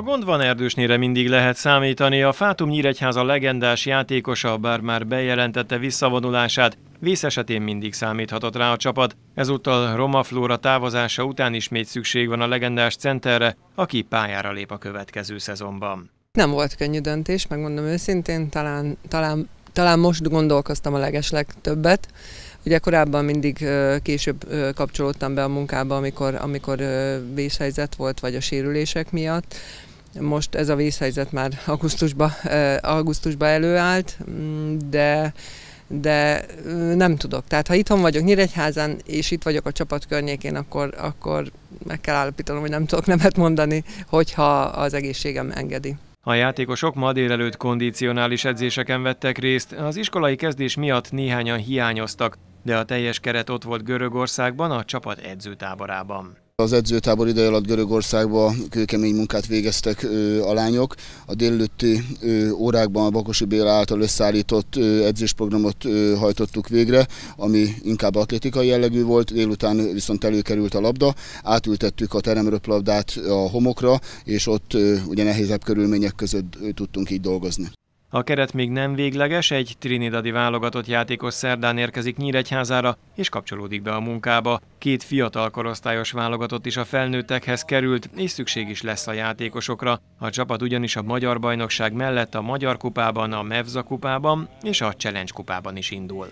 A gond van Erdősnére mindig lehet számítani, a Fátum Nyíregyháza legendás játékosa, bár már bejelentette visszavonulását, Vész esetén mindig számíthatott rá a csapat, ezúttal Roma Flóra távozása után ismét szükség van a legendás centerre, aki pályára lép a következő szezonban. Nem volt könnyű döntés, megmondom őszintén, talán, talán, talán most gondolkoztam a legesleg többet. Ugye korábban mindig később kapcsolódtam be a munkába, amikor, amikor vészhelyzet volt, vagy a sérülések miatt. Most ez a vészhelyzet már augusztusban, augusztusba előállt, mm, de de nem tudok. Tehát ha itthon vagyok Nyíregyházán, és itt vagyok a csapat környékén, akkor, akkor meg kell állapítanom, hogy nem tudok nemet mondani, hogyha az egészségem engedi. A játékosok ma délelőtt kondicionális edzéseken vettek részt, az iskolai kezdés miatt néhányan hiányoztak, de a teljes keret ott volt Görögországban, a csapat edzőtáborában. Az edzőtábor ideje alatt Görögországban kőkemény munkát végeztek a lányok. A délelőtti órákban a Bakosi Béla által összeállított edzésprogramot hajtottuk végre, ami inkább atlétikai jellegű volt, délután viszont előkerült a labda, átültettük a teremröplabdát a homokra, és ott ugye nehézebb körülmények között tudtunk így dolgozni. A keret még nem végleges, egy trinidadi válogatott játékos szerdán érkezik Nyíregyházára, és kapcsolódik be a munkába. Két fiatal korosztályos válogatott is a felnőttekhez került, és szükség is lesz a játékosokra. A csapat ugyanis a Magyar Bajnokság mellett a Magyar Kupában, a Mevza Kupában és a Challenge Kupában is indul.